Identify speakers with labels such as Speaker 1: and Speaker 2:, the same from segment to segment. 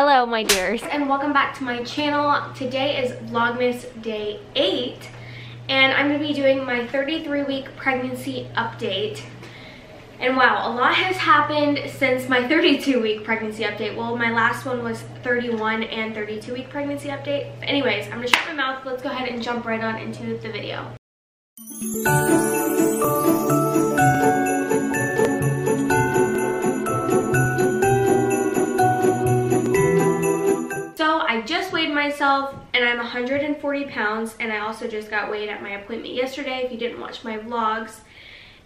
Speaker 1: Hello my dears and welcome back to my channel. Today is Vlogmas day 8 and I'm going to be doing my 33 week pregnancy update. And wow, a lot has happened since my 32 week pregnancy update. Well, my last one was 31 and 32 week pregnancy update. Anyways, I'm going to shut my mouth. Let's go ahead and jump right on into the video. Myself and I'm 140 pounds and I also just got weighed at my appointment yesterday if you didn't watch my vlogs.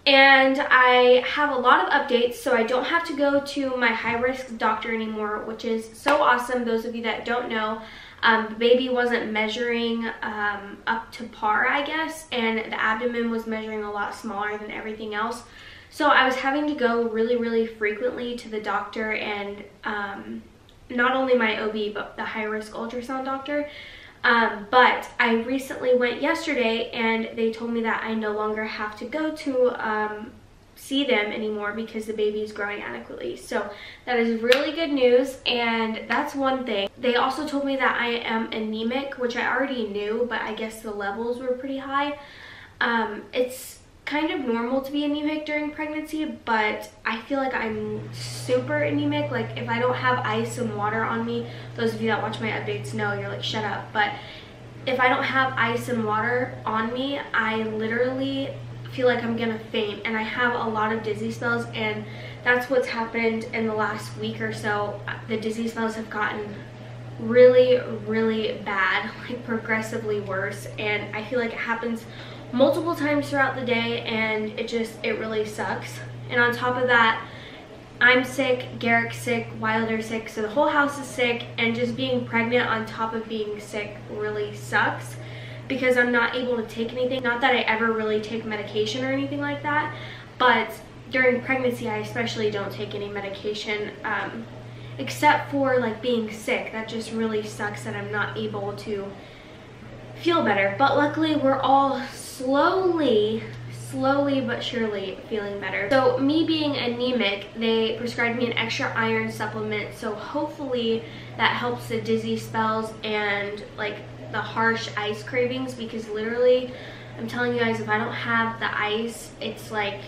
Speaker 1: And I have a lot of updates so I don't have to go to my high-risk doctor anymore which is so awesome. Those of you that don't know, um, baby wasn't measuring um, up to par I guess and the abdomen was measuring a lot smaller than everything else. So I was having to go really, really frequently to the doctor and um, not only my OB, but the high-risk ultrasound doctor. Um, but I recently went yesterday and they told me that I no longer have to go to um, see them anymore because the baby is growing adequately. So that is really good news and that's one thing. They also told me that I am anemic, which I already knew, but I guess the levels were pretty high. Um, it's kind of normal to be anemic during pregnancy, but I feel like I'm super anemic. Like if I don't have ice and water on me, those of you that watch my updates know, you're like, shut up. But if I don't have ice and water on me, I literally feel like I'm gonna faint and I have a lot of dizzy spells and that's what's happened in the last week or so. The dizzy spells have gotten really, really bad, like progressively worse and I feel like it happens multiple times throughout the day and it just, it really sucks. And on top of that, I'm sick, Garick's sick, Wilder's sick, so the whole house is sick and just being pregnant on top of being sick really sucks because I'm not able to take anything. Not that I ever really take medication or anything like that, but during pregnancy I especially don't take any medication um, except for like being sick. That just really sucks that I'm not able to feel better. But luckily we're all slowly slowly but surely feeling better. So me being anemic, they prescribed me an extra iron supplement. So hopefully that helps the dizzy spells and like the harsh ice cravings because literally I'm telling you guys if I don't have the ice, it's like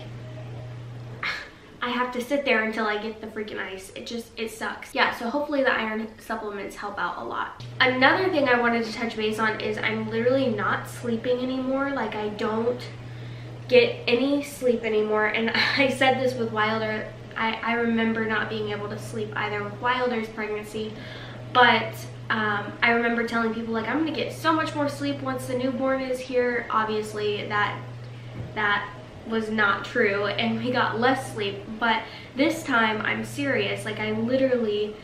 Speaker 1: I have to sit there until I get the freaking ice. It just, it sucks. Yeah, so hopefully the iron supplements help out a lot. Another thing I wanted to touch base on is I'm literally not sleeping anymore. Like I don't get any sleep anymore. And I said this with Wilder. I, I remember not being able to sleep either with Wilder's pregnancy. But um, I remember telling people like I'm gonna get so much more sleep once the newborn is here. Obviously that that was not true and we got less sleep but this time I'm serious. Like I literally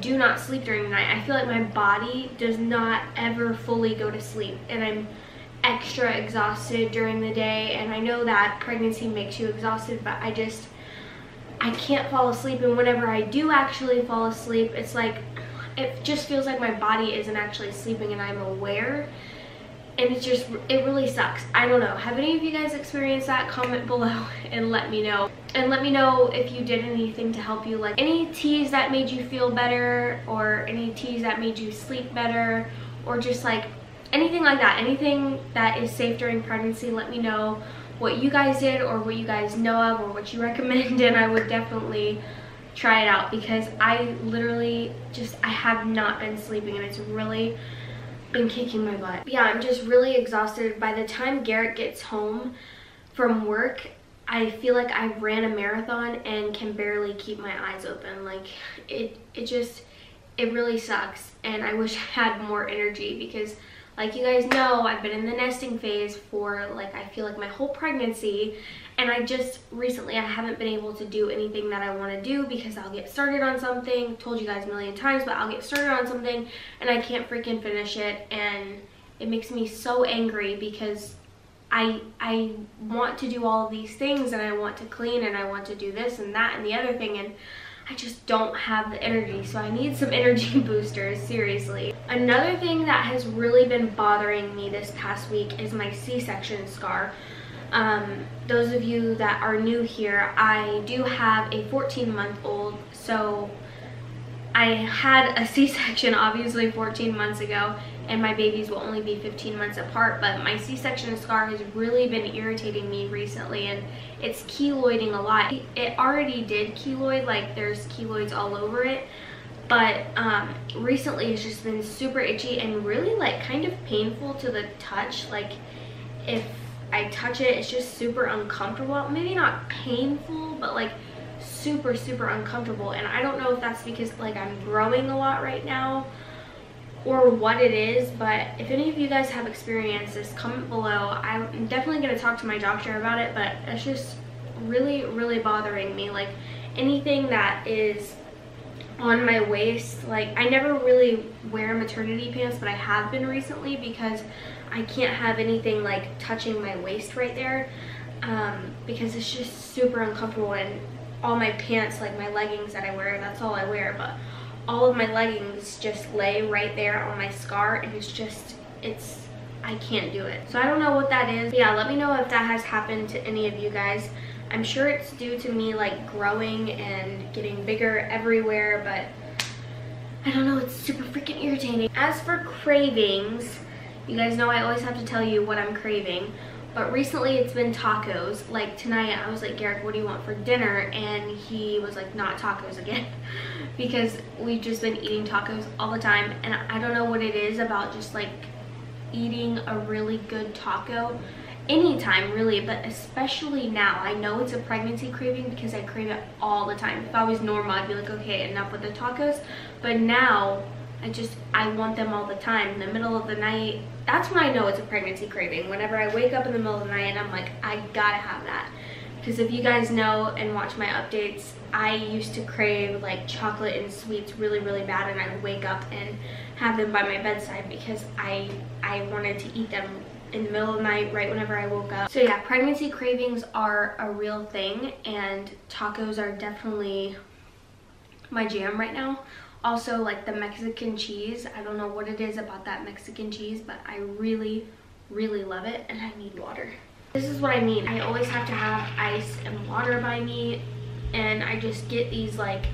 Speaker 1: do not sleep during the night. I feel like my body does not ever fully go to sleep and I'm extra exhausted during the day and I know that pregnancy makes you exhausted but I just I can't fall asleep and whenever I do actually fall asleep it's like it just feels like my body isn't actually sleeping and I'm aware and it's just it really sucks. I don't know. Have any of you guys experienced that? Comment below and let me know. And let me know if you did anything to help you like any teas that made you feel better or any teas that made you sleep better or just like anything like that. Anything that is safe during pregnancy let me know what you guys did or what you guys know of or what you recommend and i would definitely try it out because i literally just i have not been sleeping and it's really been kicking my butt. Yeah, I'm just really exhausted. By the time Garick gets home from work, I feel like I ran a marathon and can barely keep my eyes open. Like it, it just, it really sucks. And I wish I had more energy because like you guys know, I've been in the nesting phase for like, I feel like my whole pregnancy and I just recently I haven't been able to do anything that I want to do because I'll get started on something. Told you guys a million times but I'll get started on something and I can't freaking finish it and it makes me so angry because I I want to do all these things and I want to clean and I want to do this and that and the other thing and I just don't have the energy so I need some energy boosters seriously. Another thing that has really been bothering me this past week is my c-section scar. Um, those of you that are new here, I do have a 14 month old, so I had a C-section obviously 14 months ago and my babies will only be 15 months apart but my C-section scar has really been irritating me recently and it's keloiding a lot. It already did keloid like there's keloids all over it but um, recently it's just been super itchy and really like kind of painful to the touch like if I touch it it's just super uncomfortable maybe not painful but like super super uncomfortable and I don't know if that's because like I'm growing a lot right now or what it is but if any of you guys have experienced this comment below. I'm definitely going to talk to my doctor about it but it's just really really bothering me. Like anything that is on my waist like I never really wear maternity pants but I have been recently because I can't have anything like touching my waist right there um, because it's just super uncomfortable and all my pants like my leggings that I wear that's all I wear but all of my leggings just lay right there on my scar and it's just it's I can't do it. So I don't know what that is. But yeah let me know if that has happened to any of you guys. I'm sure it's due to me like growing and getting bigger everywhere, but I don't know, it's super freaking irritating. As for cravings, you guys know I always have to tell you what I'm craving, but recently it's been tacos. Like tonight I was like, Garick, what do you want for dinner? And he was like, not tacos again. because we've just been eating tacos all the time. And I don't know what it is about just like eating a really good taco anytime really but especially now i know it's a pregnancy craving because i crave it all the time if i was normal i'd be like okay enough with the tacos but now i just i want them all the time in the middle of the night that's when i know it's a pregnancy craving whenever i wake up in the middle of the night and i'm like i gotta have that because if you guys know and watch my updates i used to crave like chocolate and sweets really really bad and i would wake up and have them by my bedside because i i wanted to eat them in the middle of the night right whenever I woke up. So yeah, pregnancy cravings are a real thing and tacos are definitely my jam right now. Also like the Mexican cheese, I don't know what it is about that Mexican cheese, but I really, really love it and I need water. This is what I mean. I always have to have ice and water by me and I just get these like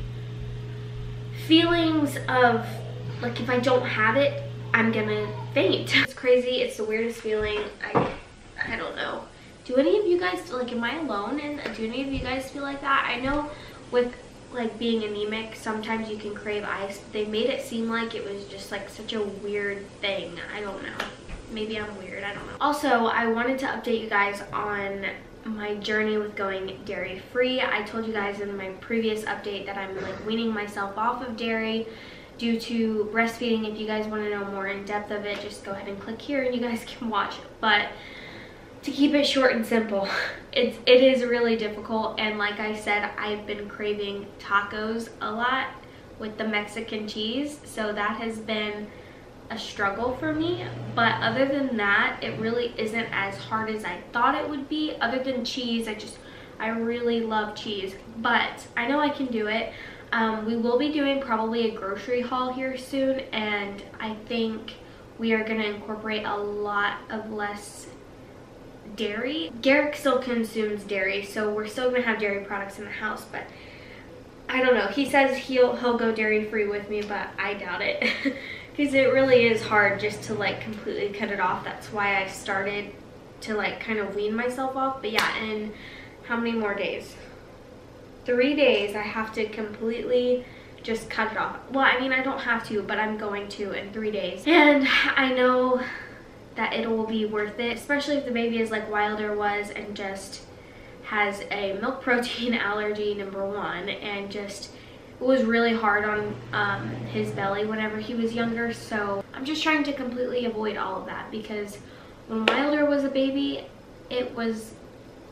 Speaker 1: feelings of like if I don't have it, I'm gonna faint. It's crazy. It's the weirdest feeling. I, I don't know. Do any of you guys, like, am I alone? And do any of you guys feel like that? I know with, like, being anemic, sometimes you can crave ice. They made it seem like it was just, like, such a weird thing. I don't know. Maybe I'm weird. I don't know. Also, I wanted to update you guys on my journey with going dairy free. I told you guys in my previous update that I'm like weaning myself off of dairy due to breastfeeding. If you guys want to know more in depth of it, just go ahead and click here and you guys can watch. it. But to keep it short and simple, it's, it is really difficult. And like I said, I've been craving tacos a lot with the Mexican cheese. So that has been a struggle for me but other than that it really isn't as hard as I thought it would be other than cheese I just I really love cheese but I know I can do it um, we will be doing probably a grocery haul here soon and I think we are going to incorporate a lot of less dairy. Garick still consumes dairy so we're still to have dairy products in the house but I don't know. He says he'll he'll go dairy free with me but I doubt it because it really is hard just to like completely cut it off. That's why I started to like kind of wean myself off but yeah in how many more days? three days I have to completely just cut it off. Well, I mean, I don't have to, but I'm going to in three days. And I know that it will be worth it, especially if the baby is like Wilder was and just has a milk protein allergy, number one, and just it was really hard on um, his belly whenever he was younger. So I'm just trying to completely avoid all of that because when Wilder was a baby, it was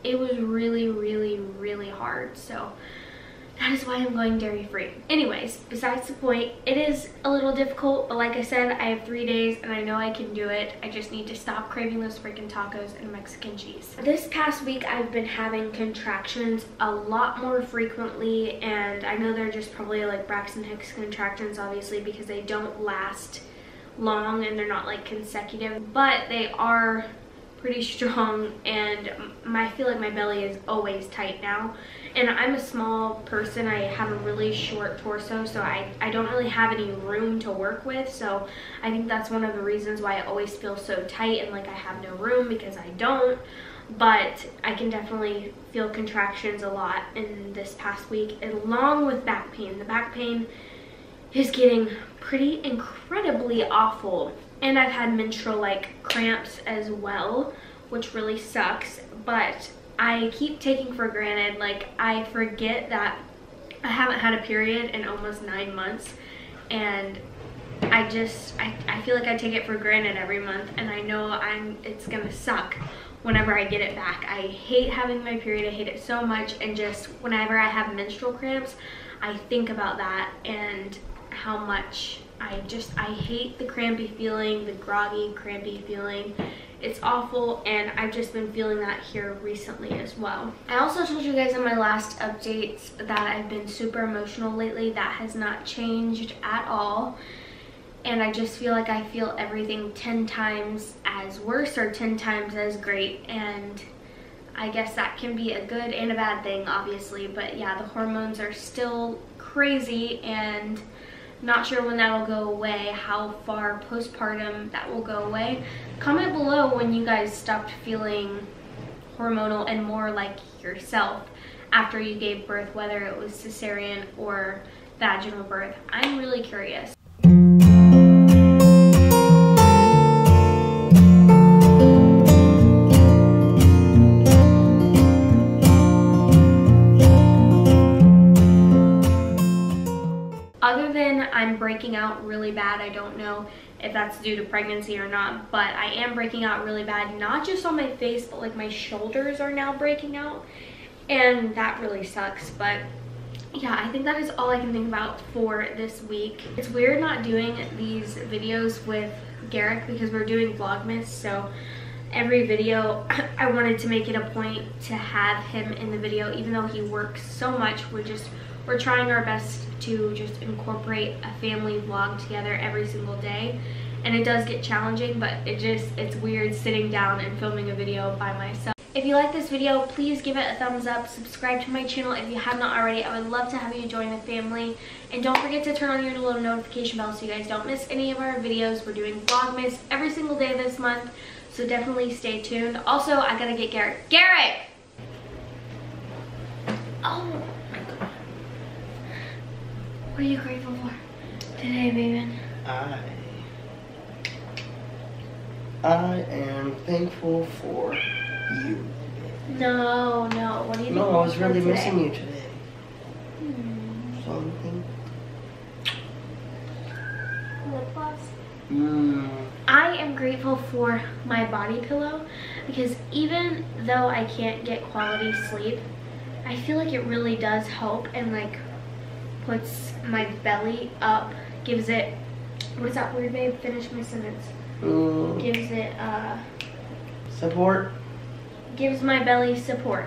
Speaker 1: it was really, really, really hard. So that is why I'm going dairy free. Anyways, besides the point, it is a little difficult, but like I said, I have three days and I know I can do it. I just need to stop craving those freaking tacos and Mexican cheese. This past week, I've been having contractions a lot more frequently and I know they're just probably like Braxton Hicks contractions, obviously, because they don't last long and they're not like consecutive, but they are pretty strong and my, I feel like my belly is always tight now. And I'm a small person. I have a really short torso, so I, I don't really have any room to work with. So I think that's one of the reasons why I always feel so tight and like I have no room because I don't. But I can definitely feel contractions a lot in this past week along with back pain. The back pain is getting pretty incredibly awful and I've had menstrual like cramps as well, which really sucks. But I keep taking for granted, like I forget that I haven't had a period in almost nine months. And I just, I, I feel like I take it for granted every month. And I know I'm, it's gonna suck whenever I get it back. I hate having my period, I hate it so much. And just whenever I have menstrual cramps, I think about that and how much I just, I hate the crampy feeling, the groggy, crampy feeling. It's awful and I've just been feeling that here recently as well. I also told you guys in my last updates that I've been super emotional lately. That has not changed at all. And I just feel like I feel everything 10 times as worse or 10 times as great. And I guess that can be a good and a bad thing, obviously. But yeah, the hormones are still crazy and not sure when that'll go away, how far postpartum that will go away. Comment below when you guys stopped feeling hormonal and more like yourself after you gave birth, whether it was cesarean or vaginal birth. I'm really curious. Breaking out really bad. I don't know if that's due to pregnancy or not, but I am breaking out really bad, not just on my face, but like my shoulders are now breaking out, and that really sucks, but yeah, I think that is all I can think about for this week. It's weird not doing these videos with Garick because we're doing Vlogmas, so every video I wanted to make it a point to have him in the video even though he works so much we're just we're trying our best to just incorporate a family vlog together every single day. And it does get challenging but it just it's weird sitting down and filming a video by myself. If you like this video please give it a thumbs up. Subscribe to my channel if you have not already. I would love to have you join the family. And don't forget to turn on your little notification bell so you guys don't miss any of our videos. We're doing vlogmas every single day this month so definitely stay tuned. Also i gotta get garick. Garick! Oh what are you grateful for today, baby?
Speaker 2: I I am thankful for you.
Speaker 1: No, no. What are you
Speaker 2: No, I was really today? missing you today. Hmm. Something.
Speaker 1: Lip gloss. Hmm. I am grateful for my body pillow because even though I can't get quality sleep, I feel like it really does help and like puts my belly up, gives it, what is that word, babe? Finish my sentence. Mm. Gives it, uh...
Speaker 2: Support?
Speaker 1: Gives my belly support.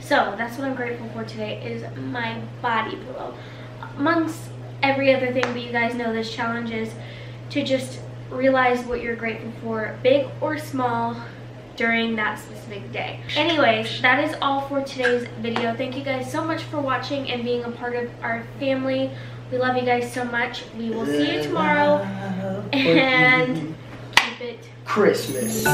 Speaker 1: So, that's what I'm grateful for today, is my body pillow. Amongst every other thing, but you guys know this challenge is to just realize what you're grateful for, big or small, during that specific day. Anyways, that is all for today's video. Thank you guys so much for watching and being a part of our family. We love you guys so much. We will see you tomorrow. And keep it
Speaker 2: Christmas.